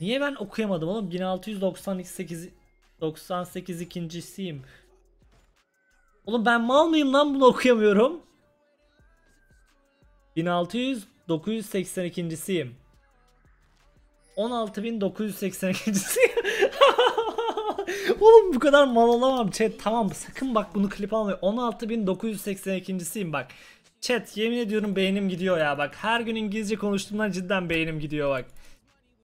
Niye ben okuyamadım oğlum? 1698 98 ikincisiyim. Oğlum ben mal mıyım lan bunu okuyamıyorum? 1600 982.siyim. 16982.siyim. Oğlum bu kadar mal olamam chat. Tamam sakın bak bunu klip almayın. 16982.siyim bak. Chat yemin ediyorum beynim gidiyor ya bak. Her gün İngilizce konuştuğumdan cidden beynim gidiyor bak.